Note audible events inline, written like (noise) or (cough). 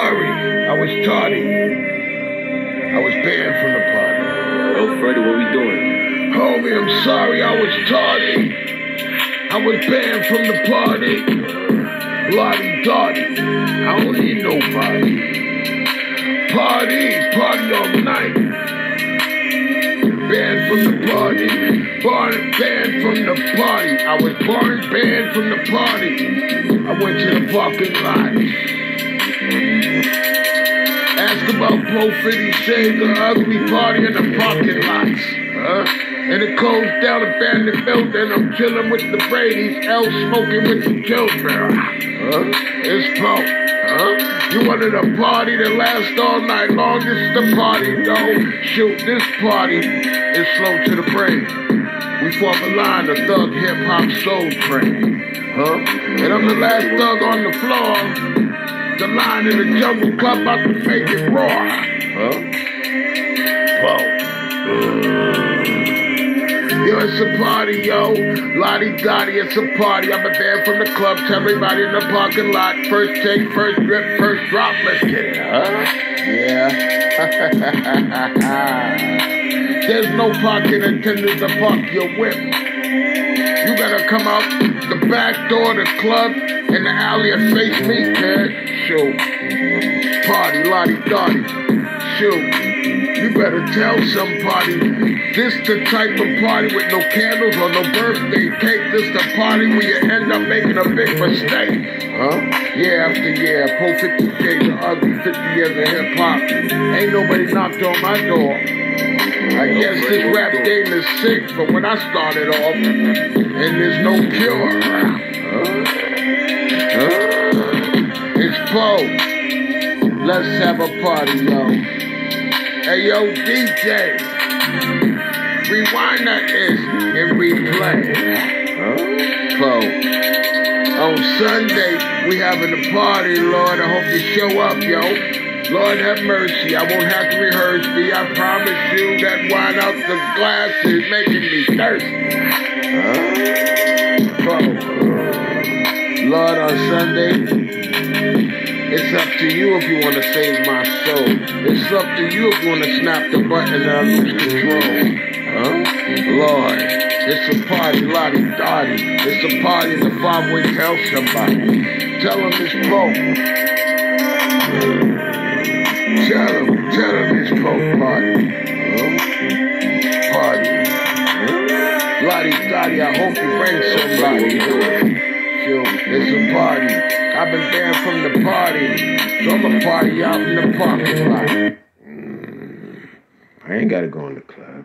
sorry. I was tardy. I was banned from the party. Yo, Freddie, what we doing? Homie, I'm sorry I was tardy. I was banned from the party. Lottie Dottie. I don't need nobody. Party, party all night. Banned from the party. Born banned from the party. I was born banned from the party. I went to the parking lot. Ask about 50 Shades, the ugly party in the parking lots. Huh? And it closed down abandoned building. I'm chilling with the Brady's, L smoking with the children. Huh? It's Pro. Huh? You wanted a party that lasts all night long. This is the party, though. Shoot, this party is slow to the brain. We form a line, the thug hip hop soul train. Huh? And I'm the last thug on the floor. The line in the jungle club about to make it roar. Huh? Whoa. Mm. Yo, it's a party, yo. Lottie Dottie, it's a party. I'm a band from the club. Tell everybody in the parking lot. First take, first drip, first drop. Let's get it, huh? Yeah. (laughs) There's no parking attendant to park your whip. You gotta come out the back door the club in the alley and face me, kid. Shoot. Party, lottie dottie. Shoot. You better tell somebody. This the type of party with no candles or no birthday cake. This the party where you end up making a big mistake. Huh? Year after year, Pro 50 shades of ugly, 50 years of hip hop. Ain't nobody knocked on my door. I guess this rap game is sick from when I started off, and there's no cure. It's Pro. Let's have a party, yo. Hey, yo, DJ. Rewind that is and replay. Pro. On Sunday, we having a party, Lord. I hope you show up, yo. Lord have mercy, I won't have to rehearse me. I promise you that wine out the glass is making me thirsty. Huh? Lord, on Sunday, it's up to you if you want to save my soul. It's up to you if you want to snap the button and I lose control. Huh? Lord, it's a party, lottie dottie. It's a party in the five way. Tell somebody. Tell them it's broke. Tell them, tell them it's broke party. Party. Huh? Lottie I hope you bring somebody. It's a party. I've been banned from the party, so I'm a party out in the parking lot. Mm. I ain't gotta go in the club.